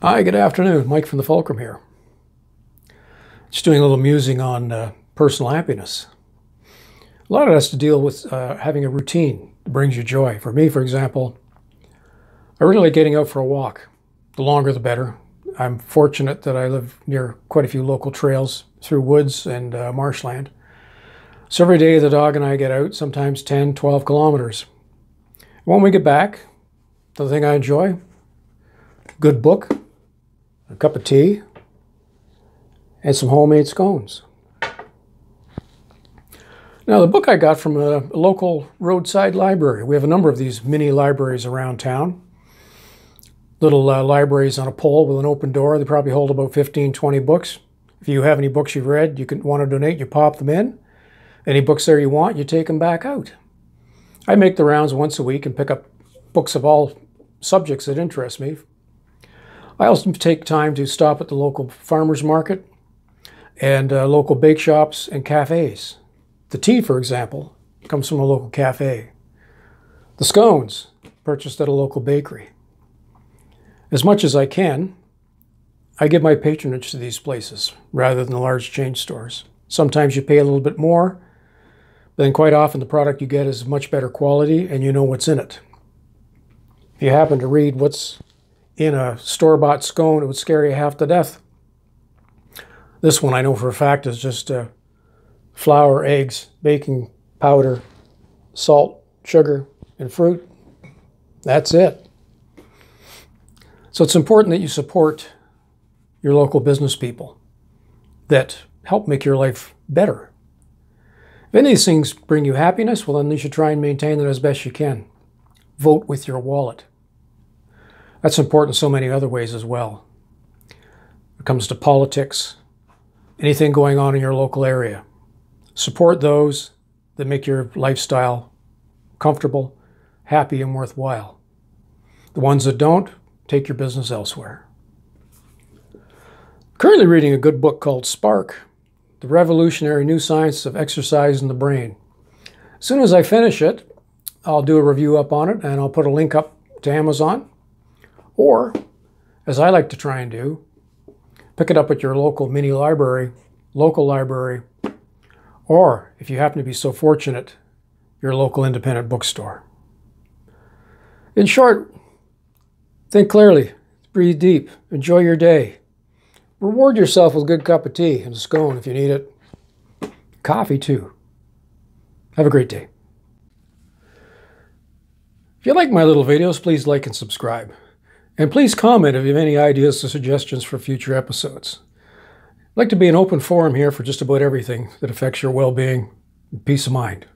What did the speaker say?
Hi, good afternoon. Mike from the Fulcrum here. Just doing a little musing on uh, personal happiness. A lot of it has to deal with uh, having a routine that brings you joy. For me, for example, I really like getting out for a walk. The longer, the better. I'm fortunate that I live near quite a few local trails through woods and uh, marshland. So every day the dog and I get out, sometimes 10, 12 kilometers. When we get back, the thing I enjoy, good book, a cup of tea, and some homemade scones. Now, the book I got from a, local roadside library. We have a number of these mini libraries around town. Little uh, libraries on a pole with an open door. They probably hold about 15, 20 books. If you have any books you've read, you can want to donate, you pop them in. Any books there you want, you take them back out. I make the rounds once a week and pick up books of all subjects that interest me I also take time to stop at the local farmers market and uh, local bake shops and cafes. The tea, for example, comes from a local cafe. The scones, purchased at a local bakery. As much as I can, I give my patronage to these places rather than the large chain stores. Sometimes you pay a little bit more, but then quite often the product you get is much better quality and you know what's in it. If you happen to read what's in a store-bought scone, it would scare you half to death. This one I know for a fact is just uh, flour, eggs, baking powder, salt, sugar, and fruit. That's it. So it's important that you support your local business people that help make your life better. If any of these things bring you happiness, well, then you should try and maintain them as best you can. Vote with your wallet. That's important so many other ways as well. When it comes to politics, anything going on in your local area. Support those that make your lifestyle comfortable, happy, and worthwhile. The ones that don't, take your business elsewhere. Currently reading a good book called Spark The Revolutionary New Science of Exercise and the Brain. As soon as I finish it, I'll do a review up on it and I'll put a link up to Amazon or, as I like to try and do, pick it up at your local mini library, local library, or if you happen to be so fortunate, your local independent bookstore. In short, think clearly, breathe deep, enjoy your day. Reward yourself with a good cup of tea and a scone if you need it. Coffee, too. Have a great day. If you like my little videos, please like and subscribe. And please comment if you have any ideas or suggestions for future episodes. I'd like to be an open forum here for just about everything that affects your well being and peace of mind.